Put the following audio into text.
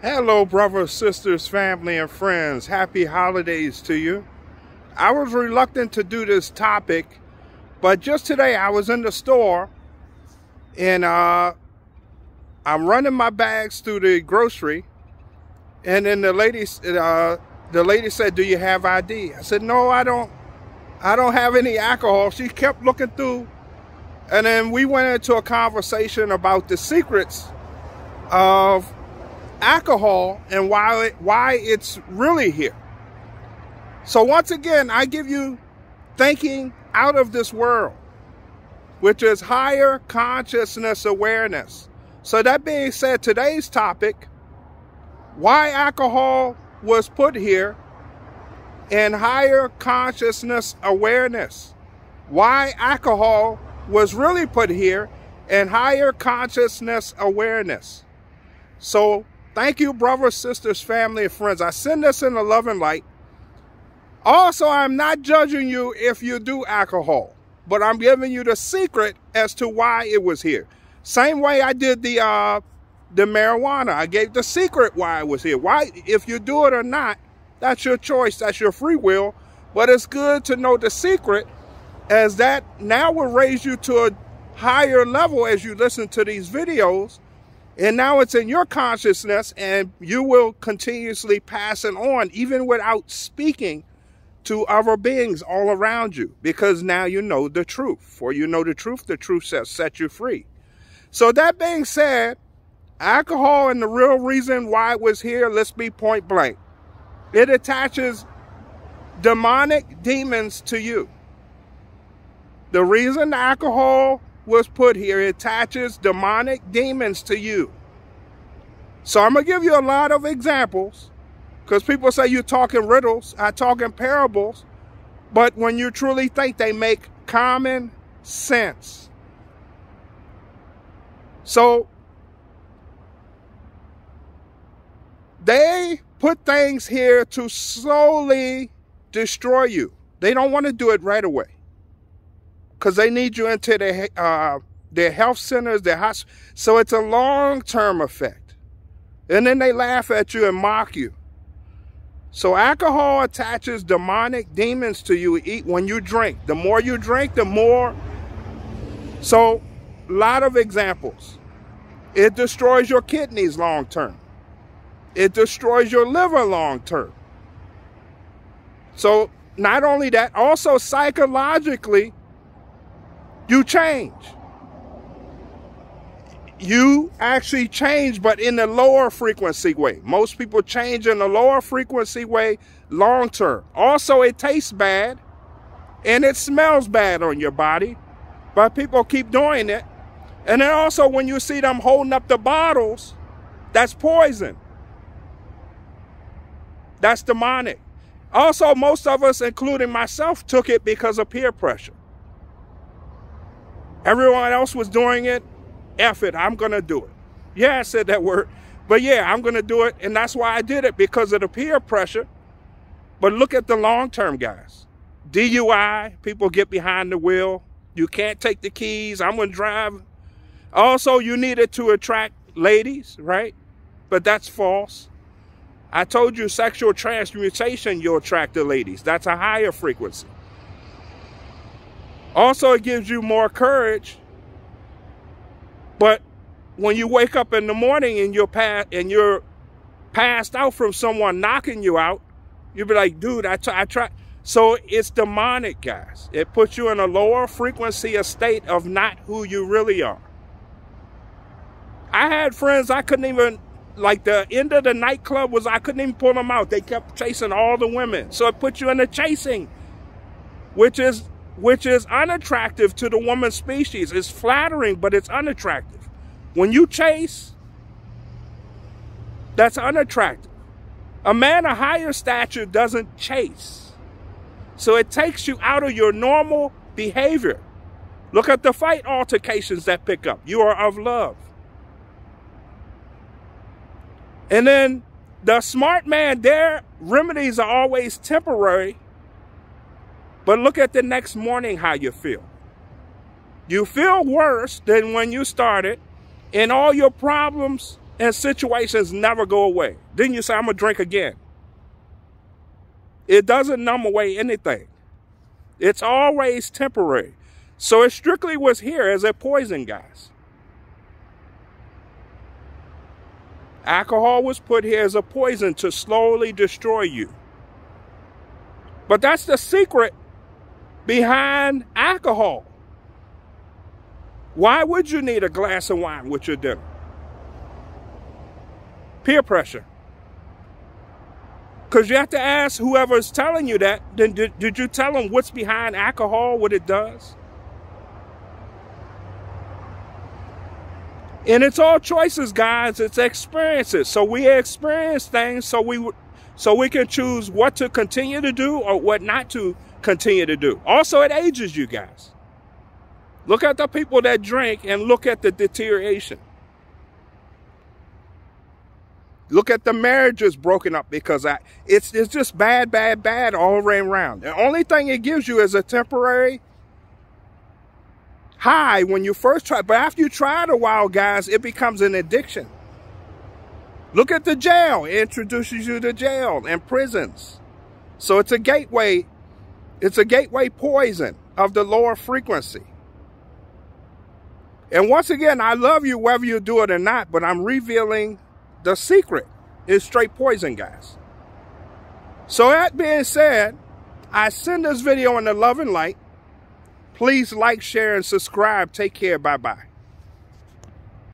Hello, brothers, sisters, family, and friends. Happy holidays to you. I was reluctant to do this topic, but just today I was in the store and uh, I'm running my bags through the grocery, and then the lady, uh, the lady said, "Do you have ID?" I said, "No, I don't. I don't have any alcohol." She kept looking through, and then we went into a conversation about the secrets of alcohol and why it, why it's really here. So once again, I give you thinking out of this world, which is higher consciousness awareness. So that being said, today's topic, why alcohol was put here and higher consciousness awareness. Why alcohol was really put here and higher consciousness awareness. So Thank you, brothers, sisters, family, and friends. I send this in a loving light. Also, I'm not judging you if you do alcohol, but I'm giving you the secret as to why it was here. Same way I did the uh, the marijuana. I gave the secret why it was here. Why, if you do it or not, that's your choice. That's your free will. But it's good to know the secret as that now will raise you to a higher level as you listen to these videos and now it's in your consciousness, and you will continuously pass it on, even without speaking to other beings all around you, because now you know the truth. For you know the truth, the truth says set you free. So that being said, alcohol and the real reason why it was here, let's be point blank. It attaches demonic demons to you. The reason alcohol was put here. Attaches demonic demons to you. So I'm going to give you a lot of examples because people say you're talking riddles. I talk in parables. But when you truly think, they make common sense. So they put things here to slowly destroy you. They don't want to do it right away because they need you into their, uh, their health centers, their hospitals. So it's a long-term effect. And then they laugh at you and mock you. So alcohol attaches demonic demons to you eat when you drink. The more you drink, the more. So a lot of examples. It destroys your kidneys long term. It destroys your liver long term. So not only that, also psychologically, you change. You actually change, but in the lower frequency way. Most people change in the lower frequency way long term. Also, it tastes bad and it smells bad on your body, but people keep doing it. And then also, when you see them holding up the bottles, that's poison. That's demonic. Also, most of us, including myself, took it because of peer pressure. Everyone else was doing it. F it, I'm going to do it. Yeah, I said that word. But yeah, I'm going to do it. And that's why I did it because of the peer pressure. But look at the long term, guys. DUI, people get behind the wheel. You can't take the keys. I'm going to drive. Also, you needed to attract ladies, right? But that's false. I told you sexual transmutation, you'll attract the ladies. That's a higher frequency. Also, it gives you more courage. But when you wake up in the morning and you're past, and you're passed out from someone knocking you out, you'll be like, dude, I, I try. So it's demonic, guys. It puts you in a lower frequency a state of not who you really are. I had friends I couldn't even, like the end of the nightclub was I couldn't even pull them out. They kept chasing all the women. So it puts you in a chasing, which is which is unattractive to the woman species. It's flattering, but it's unattractive. When you chase, that's unattractive. A man of higher stature doesn't chase. So it takes you out of your normal behavior. Look at the fight altercations that pick up. You are of love. And then the smart man, their remedies are always temporary but look at the next morning how you feel. You feel worse than when you started, and all your problems and situations never go away. Then you say, I'm going to drink again. It doesn't numb away anything. It's always temporary. So it strictly was here as a poison, guys. Alcohol was put here as a poison to slowly destroy you. But that's the secret behind alcohol. Why would you need a glass of wine with your dinner? Peer pressure. Because you have to ask whoever's telling you that, then did, did you tell them what's behind alcohol, what it does? And it's all choices, guys. It's experiences. So we experience things so we so we can choose what to continue to do or what not to continue to do. Also, it ages you guys. Look at the people that drink and look at the deterioration. Look at the marriages broken up because I, it's, it's just bad, bad, bad all around. The only thing it gives you is a temporary high when you first try. But after you try it a while, guys, it becomes an addiction. Look at the jail. It introduces you to jail and prisons. So it's a gateway. It's a gateway poison of the lower frequency. And once again, I love you whether you do it or not, but I'm revealing the secret is straight poison, guys. So that being said, I send this video in the love and light. Please like, share, and subscribe. Take care. Bye-bye.